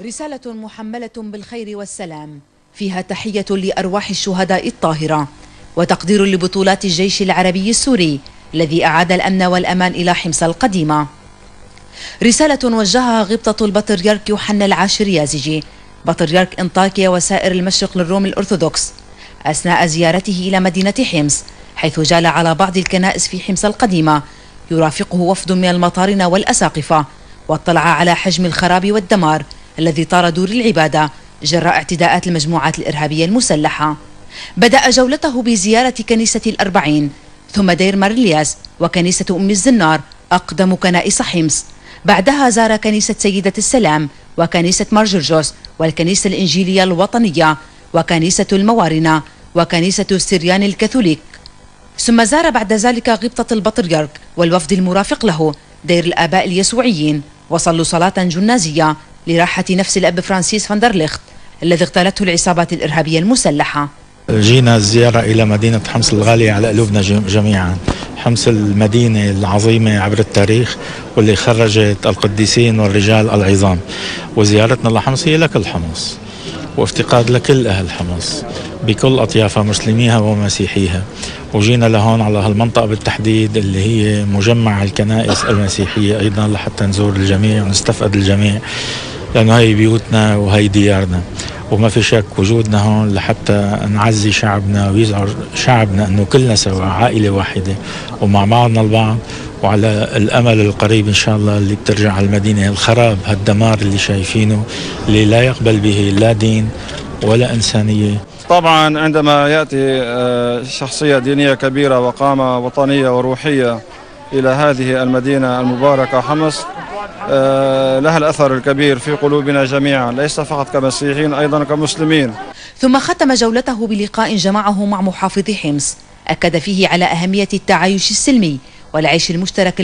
رسالة محملة بالخير والسلام. فيها تحية لأرواح الشهداء الطاهرة. وتقدير لبطولات الجيش العربي السوري الذي أعاد الأمن والأمان إلى حمص القديمة. رسالة وجهها غبطة البطريرك يوحنا العاشر يازجي. بطريرك انطاكيا وسائر المشرق للروم الأرثوذكس. أثناء زيارته إلى مدينة حمص حيث جال على بعض الكنائس في حمص القديمة. يرافقه وفد من المطارنة والأساقفة. واطلع على حجم الخراب والدمار. الذي طار دور العبادة جراء اعتداءات المجموعات الإرهابية المسلحة. بدأ جولته بزيارة كنيسة الأربعين ثم دير مارلياس وكنيسة أم الزنار أقدم كنائس حمص. بعدها زار كنيسة سيدة السلام وكنيسة مارجرجوس والكنيسة الإنجيلية الوطنية وكنيسة الموارنة وكنيسة السريان الكاثوليك. ثم زار بعد ذلك غبطة البطريرك والوفد المرافق له دير الآباء اليسوعيين وصلوا صلاة جنازية لراحة نفس الأب فرانسيس فاندرليخت الذي اغتالته العصابات الإرهابية المسلحة. جينا الزيارة إلى مدينة حمص الغالية على قلوبنا جميعا. حمص المدينة العظيمة عبر التاريخ واللي خرجت القديسين والرجال العظام. وزيارتنا لحمص هي لكل حمص وافتقاد لكل أهل حمص بكل أطيافها مسلميها ومسيحيها. وجينا لهون على هالمنطقة بالتحديد اللي هي مجمع الكنائس المسيحية أيضا لحتى نزور الجميع ونستفقد الجميع. لأنه هي بيوتنا وهي ديارنا. وما في شك وجودنا هون لحتى نعزي شعبنا ويزعر شعبنا إنه كلنا سوا عائلة واحدة. ومع بعضنا البعض وعلى الأمل القريب إن شاء الله اللي بترجع على المدينة الخراب هالدمار اللي شايفينه اللي لا يقبل به لا دين ولا إنسانية. طبعا عندما يأتي آه، شخصية دينية كبيرة وقامة وطنية وروحية إلى هذه المدينة المباركة حمص لها الأثر الكبير في قلوبنا جميعا ليس فقط كمسيحيين أيضا كمسلمين. ثم ختم جولته بلقاء جمعه مع محافظ حمص. أكد فيه على أهمية التعايش السلمي والعيش المشترك